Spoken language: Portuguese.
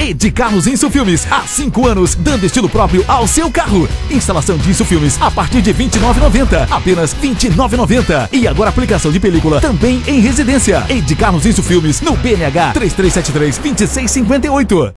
Ed Carlos Insufilmes, há cinco anos, dando estilo próprio ao seu carro. Instalação de Insufilmes a partir de R$ 29,90. Apenas R$ 29,90. E agora aplicação de película também em residência. Ed Carlos Insufilmes, no BNH 3373 2658.